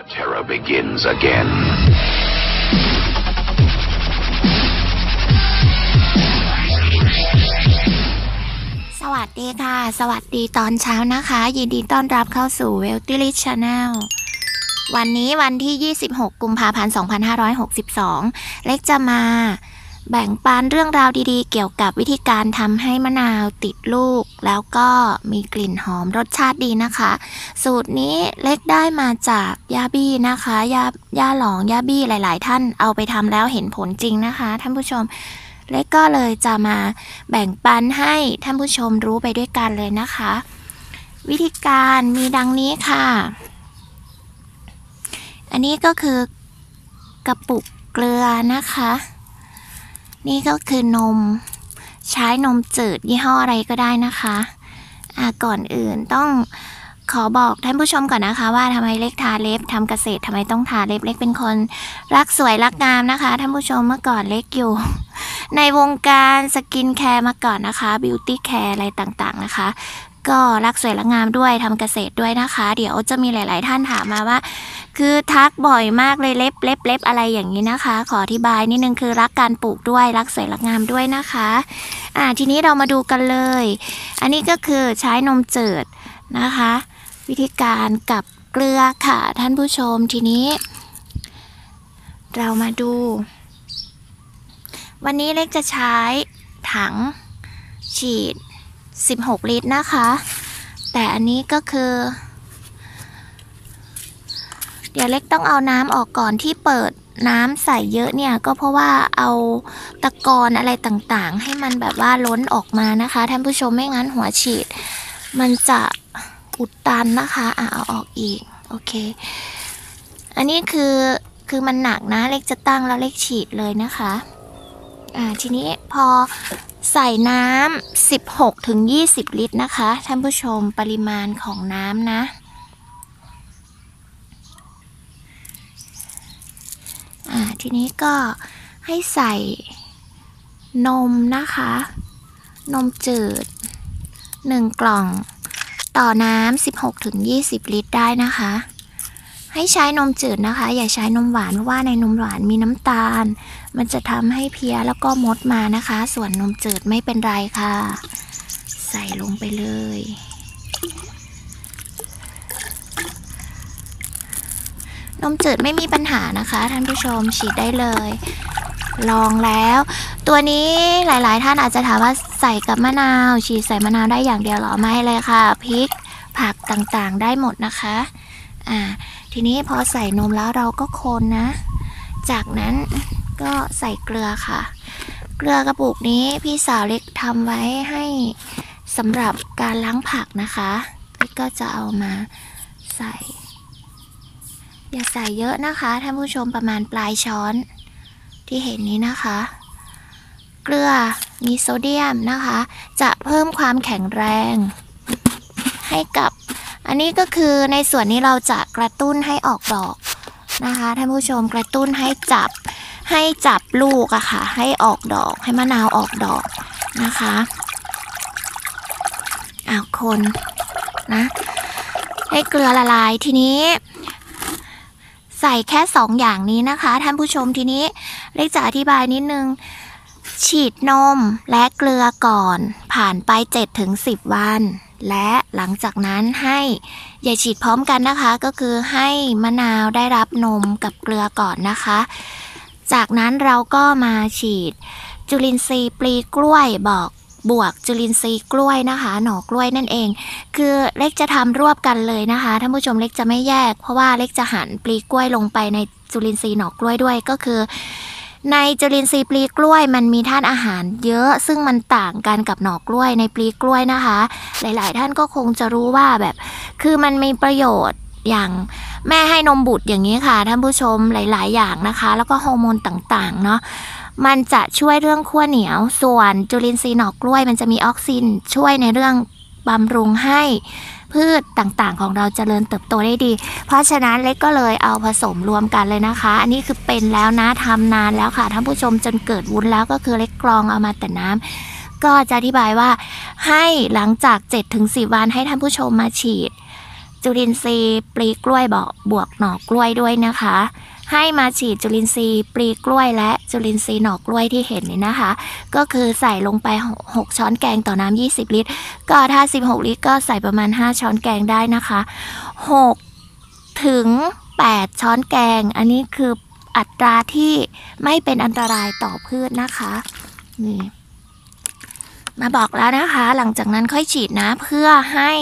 The terror begins again. สวัสดีค่ะ สวัสดีตอนเช้านะคะ ยินดีต้อนรับเข้าสู่ w e a l t h y l i Channel วันนี้วันที่ 26 กุมภาพันธ์ 2562 เล็กจะมา แบ่งปันเรื่องราวดีๆ เกี่ยวกับวิธีการทำให้มะนาวติดลูก แล้วก็มีกลิ่นหอมรสชาติดีนะคะ สูตรนี้เล็กได้มาจากยาบี้นะคะยาย่าหลองยาบี้หลาย ๆ ท่านเอาไปทำแล้วเห็นผลจริงนะคะ ท่านผู้ชมเล็กก็เลยจะมาแบ่งปันให้ท่านผู้ชมรู้ไปด้วยกันเลยนะคะ วิธีการมีดังนี้ค่ะ อันนี้ก็คือกระปุกเกลือนะคะ นี่ก็คือนม ใช้นมจืดยี่ห้ออะไรก็ได้นะคะะก่อนอื่นต้องขอบอกท่านผู้ชมก่อนนะคะ ว่าทำไมเล็กทาเล็บทำเกษตรทำไมต้องทาเล็บเล็กเป็นคนรักสวยรักงามนะคะ ท่านผู้ชมเมื่อก่อนเล็กอยู่ ในวงการสกินแคร์มาก่อนนะคะ beauty care อะไรต่างๆนะคะ ก็รักสวยรักงามด้วยทำเกษตรด้วยนะคะ เดี๋ยวจะมีหลาย ๆ ท่านถามมาว่า คือทักบ่อยมากเลยเล็บเล็บเล็บอะไรอย่างนี้นะคะ ขออธิบายนิดนึงคือรักการปลูกด้วยรักสวยรักงามด้วยนะคะ อ่าทีนี้เรามาดูกันเลย อันนี้ก็คือใช้นมจืดนะคะ วิธีการกับเกลือค่ะท่านผู้ชมทีนี้ เรามาดู วันนี้เล็กจะใช้ถังฉีด 16 ลิตรนะคะ แต่อันนี้ก็คือ เดี๋ยวเล็กต้องเอาน้ำออกก่อนที่เปิดน้ำใส่เยอะเนี่ยก็เพราะว่าเอาตะกอนอะไรต่างๆ ให้มันแบบว่าล้นออกมานะคะท่านผู้ชมไม่งั้นหัวฉีด มันจะอุดตันนะคะอะเอาออกอีกโอเค อันนี้คือคือมันหนักนะเล็กจะตั้งแล้วเล็กฉีดเลยนะคะ อ่าทีนี้พอ ใส่น้ำ16ถึง20 ลิตรนะคะ ท่านผู้ชมปริมาณของน้ำนะอ่าทีนี้ก็ให้ใส่นมนะคะ นมจืด 1 กล่องต่อน้ำ16ถึง20 ลิตรได้นะคะ ให้ใช้นมจืดนะคะ อย่าใช้นมหวานเพราะว่าในนมหวานมีน้ำตาล มันจะทำให้เพี้ยแล้วก็มดมานะคะ ส่วนนมจืดไม่เป็นไรค่ะ ใส่ลงไปเลย นมจืดไม่มีปัญหานะคะ ท่านผู้ชมฉีดได้เลย ลองแล้ว ตัวนี้หลาย ๆ ท่านอาจจะถามว่าใส่กับมะนาว ฉีดใส่มะนาวได้อย่างเดียวหรอไม่เลยค่ะพริกผักต่างๆ ได้หมดนะคะ อ่า ทีนี้พอใส่นมแล้วเราก็คนนะ จากนั้นก็ใส่เกลือค่ะ เกลือกระปุกนี้พี่สาวเล็กทำไว้ให้สำหรับการล้างผักนะคะเล็กก็จะเอามาใส่ อย่าใส่เยอะนะคะท่านผู้ชมประมาณปลายช้อนที่เห็นนี้นะคะ เกลือมีโซเดียมนะคะ จะเพิ่มความแข็งแรงให้กับ อันนี้ก็คือในส่วนนี้เราจะกระตุ้นให้ออกดอกนะคะท่านผู้ชมกระตุ้นให้จับให้จับลูกอะค่ะให้ออกดอกให้มะนาวออกดอกนะคะอ้าวคนนะให้เกลือละลายทีนี้ ใส่แค่สองอย่างนี้นะคะท่านผู้ชมทีนี้เล็กจะอธิบายนิดนึง ฉีดนมและเกลือก่อนผ่านไป 7-10 วัน และหลังจากนั้นให้อย่าฉีดพร้อมกันนะคะ ก็คือให้มะนาวได้รับนมกับเกลือก่อนนะคะ จากนั้นเราก็มาฉีด จุลินทรีย์ปลีกล้วยบอกบวกจุลินทรีย์กล้วยนะคะ หน่อกล้วยนั่นเอง คือเล็กจะทำรวบกันเลยนะคะท่านผู้ชมเล็กจะไม่แยก เพราะว่าเล็กจะหั่นปลีกล้วยลงไปในจุลินทรีย์หน่อกล้วยด้วยก็คือ ในจุลินทรีย์ปลีกล้วยมันมีธาตุอาหารเยอะซึ่งมันต่างกันกับหน่อกล้วยในปลีกล้วยนะคะ หลายๆ ท่านก็คงจะรู้ว่าแบบ คือมันมีประโยชน์อย่างแม่ให้นมบุตรอย่างนี้ค่ะ ท่านผู้ชมหลาย ๆ อย่างนะคะ แล้วก็ฮอร์โมนต่างๆ เนาะมันจะช่วยเรื่องขั้วเหนียว ส่วนจุลินทรีย์หน่อกล้วย มันจะมีออกซินช่วยในเรื่องบำรุงให้ พืชต่างๆ ของเราเจริญเติบโตได้ดี เพราะฉะนั้นเล็กก็เลยเอาผสมรวมกันเลยนะคะ อันนี้คือเป็นแล้วนะทำนานแล้วค่ะท่านผู้ชมจนเกิดวุ้นแล้วก็คือเล็กกรองเอามาแต่น้ำก็จะอธิบายว่าให้หลังจาก 7-10 วันให้ท่านผู้ชมมาฉีด จุลินทรีย์ปลีกล้วยบอกบวกหน่อกล้วยด้วยนะคะ ให้มาฉีดจุลินทรีย์ปลีกล้วยและจุลินทรีย์หนอกล้วยที่เห็นนี่นะคะ ก็คือใส่ลงไป 6 ช้อนแกงต่อน้ำ20 ลิตร ก็ถ้า 16 ลิตรก็ใส่ประมาณ 5 ช้อนแกงได้นะคะ 6 ถึง 8 ช้อนแกง อันนี้คืออัตราที่ไม่เป็นอันตรายต่อพืชนะคะนี่มาบอกแล้วนะคะ หลังจากนั้นค่อยฉีดนะเพื่อให้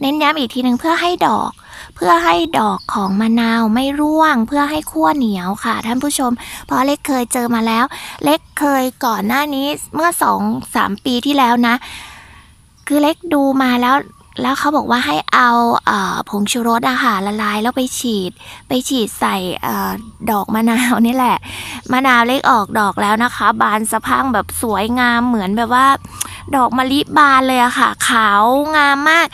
เน้นย้ำอีกทีหนึ่งเพื่อให้ดอก เพื่อให้ดอกของมะนาวไม่ร่วง เพื่อให้ขั้วเหนียวค่ะ ท่านผู้ชม เพราะเล็กเคยเจอมาแล้ว เล็กเคยก่อนหน้านี้เมื่อสองสามปีที่แล้วนะ คือเล็กดูมาแล้วแล้วเขาบอกว่าให้เอาเอผงชูรสอาหารละลายแล้วไปฉีด ไปฉีดใส่อดอกมะนาวนี่แหละ มะนาวเล็กออกดอกแล้วนะคะ บานสะพังแบบสวยงามเหมือนแบบว่า ดอกมะลิบานเลยอะค่ะ ขาวงามมาก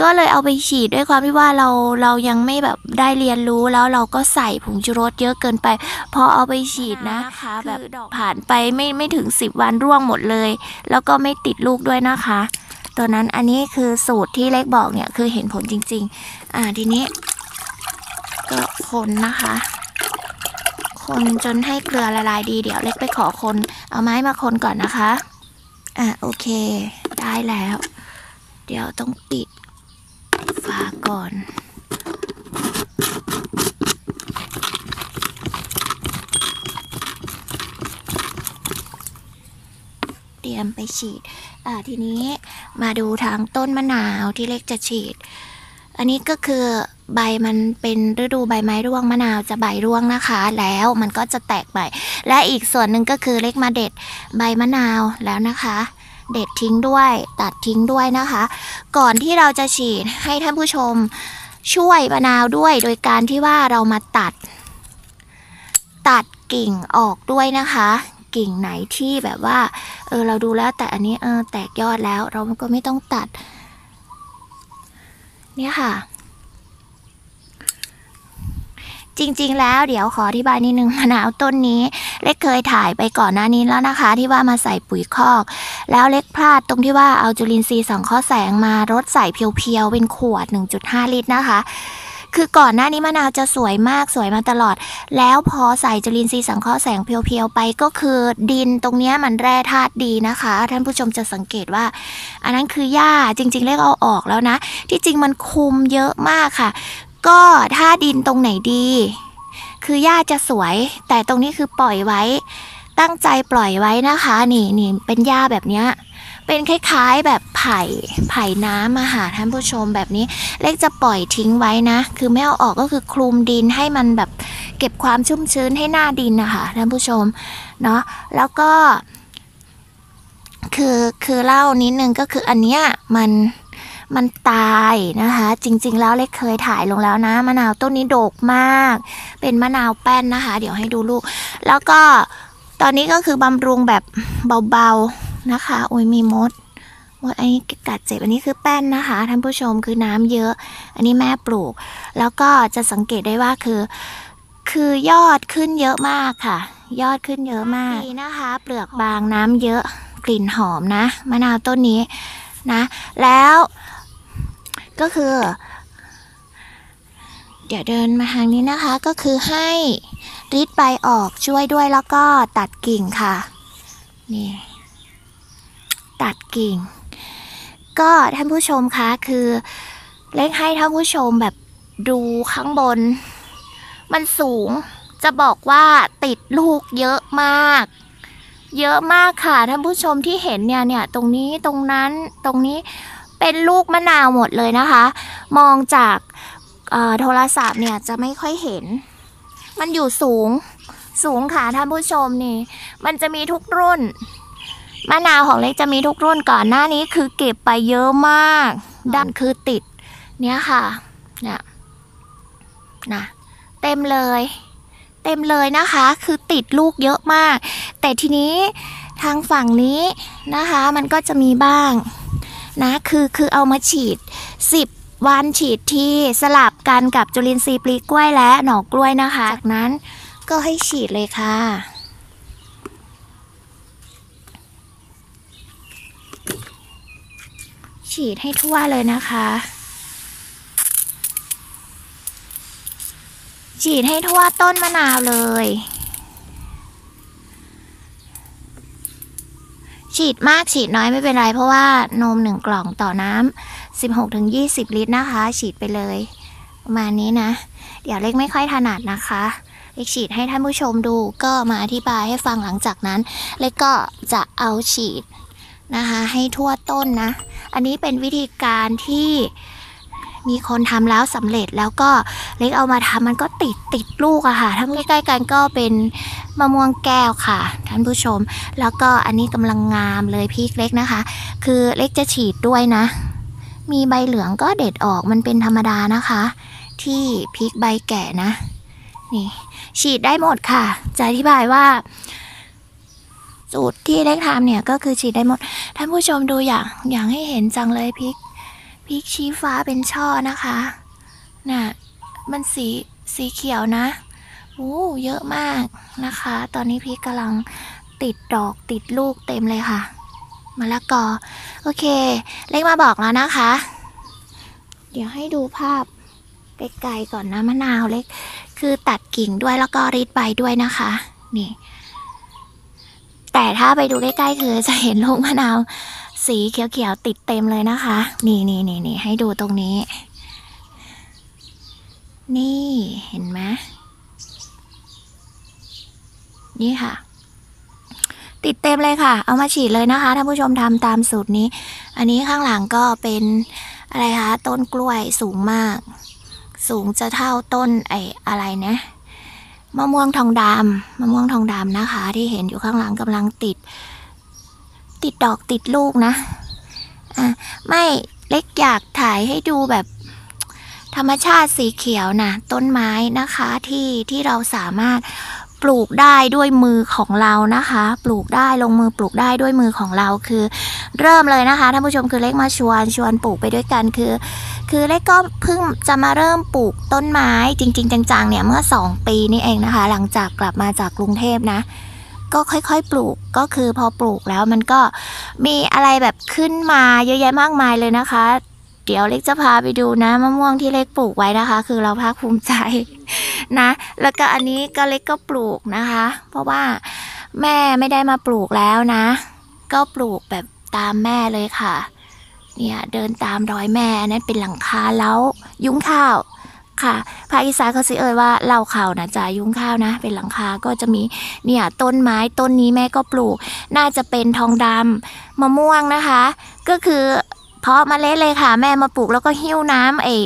ก็เลยเอาไปฉีดด้วยความที่ว่าเราเรายังไม่แบบได้เรียนรู้แล้วเราก็ใส่ผงชูรสเยอะเกินไป พอเอาไปฉีดนะนะคะแบบคือดอกผ่านไปไม่ไม่ถึง 10 วันร่วงหมดเลย แล้วก็ไม่ติดลูกด้วยนะคะ ตัวนั้นอันนี้คือสูตรที่เล็กบอกเนี่ยคือเห็นผลจริง ๆ อ่าทีนี้ ก็คนนะคะ คนจนให้เกลือละลายดีเดี๋ยวเล็กไปขอคน เอาไม้มาคนก่อนนะคะ อะโอเค ได้แล้ว เดี๋ยวต้องปิด ฝาก่อนเตรียมไปฉีด อ่า ทีนี้มาดูทางต้นมะนาวที่เล็กจะฉีด อันนี้ก็คือใบมันเป็นฤดูใบไม้ร่วงมะนาวจะใบร่วงนะคะ แล้วมันก็จะแตกใบและอีกส่วนหนึ่งก็คือเล็กมาเด็ดใบมะนาวแล้วนะคะ เด็ดทิ้งด้วย ตัดทิ้งด้วยนะคะ ก่อนที่เราจะฉีดให้ท่านผู้ชมช่วยมะนาวด้วยโดยการที่ว่าเรามาตัด ตัดกิ่งออกด้วยนะคะ กิ่งไหนที่แบบว่าเออเราดูแล้วแต่อันนี้เออแตกยอดแล้วเราก็ไม่ต้องตัด เนี่ยค่ะ จริง ๆ แล้วเดี๋ยวขออธิบายนิดนึงมะนาวต้นนี้เล็กเคยถ่ายไปก่อนหน้านี้แล้วนะคะ ที่ว่ามาใส่ปุ๋ยคอก แล้วเล็กพลาดตรงที่ว่าเอาจุลินทรีย์สังเคราะห์แสงมารดใส่เพียวๆเป็นขวด 1.5 ลิตรนะคะคือก่อนหน้านี้มะนาวจะสวยมากสวยมาตลอด แล้วพอใส่จุลินทรีย์สังเคราะห์แสงเพียวๆไปก็คือดินตรงนี้มันแร่ธาตุดีนะคะ ท่านผู้ชมจะสังเกตว่า อันนั้นคือหญ้าจริงๆเลขเอาออกแล้วนะ ที่จริงมันคุมเยอะมากค่ะ ก็ถ้าดินตรงไหนดี คือหญ้าจะสวย แต่ตรงนี้คือปล่อยไว้ ตั้งใจปล่อยไว้นะคะ นี่นี่เป็นหญ้าแบบเนี้ยเป็นคล้ายๆแบบไผ่ไผ่น้ำอะค่ะท่านผู้ชมแบบนี้ เล็กจะปล่อยทิ้งไว้นะ คือไม่เอาออกก็คือคลุมดินให้มันแบบเก็บความชุ่มชื้นให้หน้าดินนะคะท่านผู้ชมเนาะแล้วก็ คือคือเล่านิดนึงก็คืออันเนี้ยมัน มันตายนะคะ จริง ๆ แล้วเล็กเคยถ่ายลงแล้วนะ มะนาวต้นนี้โดกมาก เป็นมะนาวแป้นนะคะ เดี๋ยวให้ดูลูก แล้วก็ตอนนี้ก็คือบำรุงแบบเบาๆนะคะโอ้ยมีมดมดอันนี้กัดเจ็บอันนี้คือแป้นนะคะท่านผู้ชมคือน้ำเยอะ อันนี้แม่ปลูก แล้วก็จะสังเกตได้ว่าคือ คือยอดขึ้นเยอะมากค่ะ ยอดขึ้นเยอะมากดีนะคะ เปลือกบางน้ำเยอะกลิ่นหอมนะมะนาวต้นนี้นะ แล้ว ก็คือ เดี๋ยวเดินมาทางนี้นะคะก็คือให้ริดใบออกช่วยด้วยแล้วก็ตัดกิ่งค่ะ นี่ ตัดกิ่ง ก็ท่านผู้ชมคะคือเล็กให้ท่านผู้ชมแบบดูข้างบน มันสูงจะบอกว่าติดลูกเยอะมาก เยอะมากค่ะท่านผู้ชมที่เห็นเนี่ยเนี่ยตรงนี้ตรงนั้นตรงนี้ เป็นลูกมะนาวหมดเลยนะคะ มองจากโทรศัพท์เนี่ยจะไม่ค่อยเห็น มันอยู่สูงสูงค่ะท่านผู้ชมนี่ มันจะมีทุกรุ่น มะนาวของเล็กจะมีทุกรุ่นก่อนหน้านี้คือเก็บไปเยอะมากด้านคือติด เนี่ยค่ะเนี่ยนะเต็มเลย เต็มเลยนะคะ คือติดลูกเยอะมาก แต่ทีนี้ทางฝั่งนี้นะคะ มันก็จะมีบ้าง นะคือคือเอามาฉีด 10วันฉีดที่สลับกันกับจุลินทรีย์ปลีกล้วยและหน่อกล้วยนะคะ จากนั้นก็ให้ฉีดเลยค่ะ ฉีดให้ทั่วเลยนะคะ ฉีดให้ทั่วต้นมะนาวเลย ฉีดมากฉีดน้อยไม่เป็นไร เพราะว่านมหนึ่งกล่องต่อน้ำ16-20ลิตรนะคะ ฉีดไปเลย ประมาณนี้นะ เดี๋ยวเล็กไม่ค่อยถนัดนะคะเล็กฉีดให้ท่านผู้ชมดูก็มาอธิบายให้ฟังหลังจากนั้นเล็กก็จะเอาฉีดนะคะ ให้ทั่วต้นนะ อันนี้เป็นวิธีการที่ มีคนทำแล้วสำเร็จแล้วก็เล็กเอามาทำมันก็ติดติดลูกอะค่ะถ้าใกล้ๆกันก็เป็นมะม่วงแก้วค่ะ ท่านผู้ชม แล้วก็อันนี้กำลังงามเลยพริกเล็กนะคะ คือเล็กจะฉีดด้วยนะ มีใบเหลืองก็เด็ดออกมันเป็นธรรมดานะคะ ที่พริกใบแก่นะนี่ฉีดได้หมดค่ะ จะอธิบายว่าสูตรที่เล็กทำเนี่ยก็คือฉีดได้หมด ท่านผู้ชมดูอย่างอย่างให้เห็นจังเลยพริก พริกชี้ฟ้าเป็นช่อนะคะน่ะมันสีสีเขียวนะโอ้เยอะมากนะคะ ตอนนี้พริกกำลังติดดอกติดลูกเต็มเลยค่ะมะละกอ โอเค เล็กมาบอกแล้วนะคะ เดี๋ยวให้ดูภาพไกลๆก่อนนะมะนาวเล็ก คือตัดกิ่งด้วยแล้วก็รีดใบด้วยนะคะ นี่ แต่ถ้าไปดูใกล้ๆคือจะเห็นลูกมะนาว สีเขียวๆติดเต็มเลยนะคะ นี่นี่นี่นี่ให้ดูตรงนี้ นี่เห็นไหมนี่ค่ะ ติดเต็มเลยค่ะ เอามาฉีดเลยนะคะท่านผู้ชมทำตามสูตรนี้ อันนี้ข้างหลังก็เป็นอะไรคะต้นกล้วยสูงมาก สูงจะเท่าต้นไอ้อะไรนะมะม่วงทองดำมะม่วงทองดำนะคะ ที่เห็นอยู่ข้างหลังกำลังติด ติดดอกติดลูกนะ อะ ไม่เล็กอยากถ่ายให้ดูแบบธรรมชาติสีเขียวนะต้นไม้นะคะที่ที่เราสามารถปลูกได้ด้วยมือของเรานะคะ ปลูกได้ลงมือปลูกได้ด้วยมือของเราคือ เริ่มเลยนะคะท่านผู้ชมคือเล็กมาชวนชวนปลูกไปด้วยกันคือ คือเล็กก็เพิ่งจะมาเริ่มปลูกต้นไม้จริง ๆ จังๆเนี่ยเมื่อ 2 ปีนี่เองนะคะ หลังจากกลับมาจากกรุงเทพนะ ก็ค่อยๆ ปลูกก็คือพอปลูกแล้วมันก็มีอะไรแบบขึ้นมาเยอะแยะมากมายเลยนะคะ เดี๋ยวเล็กจะพาไปดูนะมะม่วงที่เล็กปลูกไว้นะคะ คือเราภาคภูมิใจนะ แล้วก็อันนี้ก็เล็กก็ปลูกนะคะ เพราะว่าแม่ไม่ได้มาปลูกแล้วนะ ก็ปลูกแบบตามแม่เลยค่ะ เนี่ยเดินตามรอยแม่นนั้นเป็นหลังคาแล้วยุ้งข้าว ค่ะ ภาคอีสานเขาสิเอ่ยว่าเล่าข่าวนะจ่ายุ้งข้าวนะ เป็นหลังคาก็จะมีเนี่ยต้นไม้ต้นนี้แม่ก็ปลูก น่าจะเป็นทองดำมะม่วงนะคะ ก็คือเพาะเมล็ดเลยค่ะ แม่มาปลูกแล้วก็หิ้วน้ำไอ้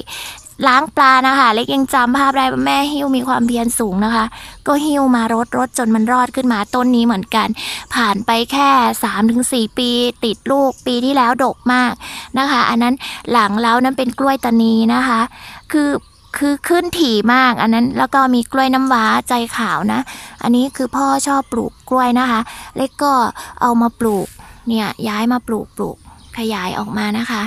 ล้างปลานะคะ เล็กยังจำภาพได้แม่หิ้วมีความเพียรสูงนะคะ ก็หิ้วมารดรดจนมันรอดขึ้นมาต้นนี้เหมือนกัน ผ่านไปแค่3-4 ปี ติดลูกปีที่แล้วดกมากนะคะ อันนั้นหลังแล้วนั้นเป็นกล้วยตานีนะคะ คือ คือขึ้นถี่มากอันนั้นแล้วก็มีกล้วยน้ำว้าใจขาวนะ อันนี้คือพ่อชอบปลูกกล้วยนะคะ เล็กก็เอามาปลูกเนี่ยย้ายมาปลูกปลูกขยายออกมานะคะ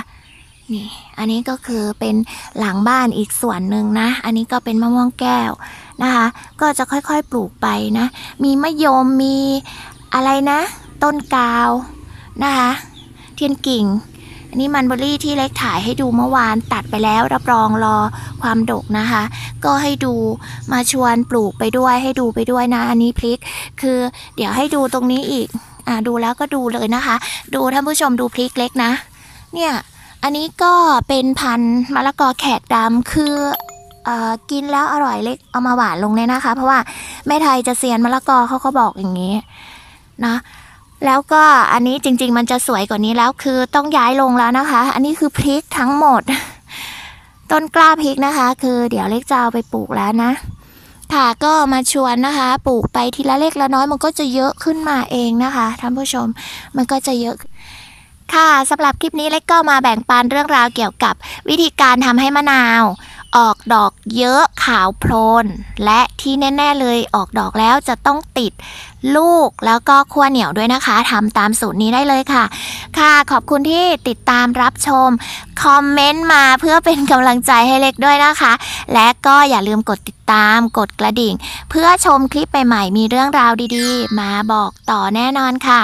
นี่อันนี้ก็คือเป็นหลังบ้านอีกส่วนหนึ่งนะ อันนี้ก็เป็นมะม่วงแก้วนะคะ ก็จะค่อยๆปลูกไปนะ มีมะยมมีอะไรนะ ต้นกาวนะคะ เทียนกิ่ง อันนี้มันเบอรี่ที่เล็กถ่ายให้ดูเมื่อวานตัดไปแล้วรับรองรอความดกนะคะ ก็ให้ดูมาชวนปลูกไปด้วยให้ดูไปด้วยนะอันนี้พริก คือเดี๋ยวให้ดูตรงนี้อีกอ่าดูแล้วก็ดูเลยนะคะ ดูท่านผู้ชมดูพริกเล็กนะ เนี่ยอันนี้ก็เป็นพันธุ์มะละกอแขกดำคือเออกินแล้วอร่อยเล็กเอามาหวานลงเลยนะคะ เพราะว่าแม่ไทยจะเซียนมะละกอเขาก็บอกอย่างนี้นะ แล้วก็อันนี้จริง ๆ มันจะสวยกว่านี้แล้วคือต้องย้ายลงแล้วนะคะ อันนี้คือพริกทั้งหมด ต้นกล้าพริกนะคะ คือเดี๋ยวเล็กจะเอาไปปลูกแล้วนะค่ะก็มาชวนนะคะ ปลูกไปทีละเล็กละน้อยมันก็จะเยอะขึ้นมาเองนะคะท่านผู้ชมมันก็จะเยอะ ค่ะสำหรับคลิปนี้เล็กก็มาแบ่งปันเรื่องราวเกี่ยวกับวิธีการทำให้มะนาวออกดอกเยอะขาวโพลน และที่แน่ ๆ เลยออกดอกแล้วจะต้องติดลูกแล้วก็ขั้วเหนียวด้วยนะคะทำตามสูตรนี้ได้เลยค่ะ ค่ะ ขอบคุณที่ติดตามรับชม คอมเมนต์มาเพื่อเป็นกำลังใจให้เล็กด้วยนะคะ และก็อย่าลืมกดติดตามกดกระดิ่ง เพื่อชมคลิปใหม่ๆมีเรื่องราวดีๆ มาบอกต่อแน่นอนค่ะ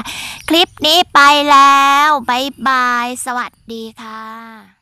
คลิปนี้ไปแล้ว บ๊ายบาย สวัสดีค่ะ